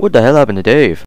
What the hell happened to Dave?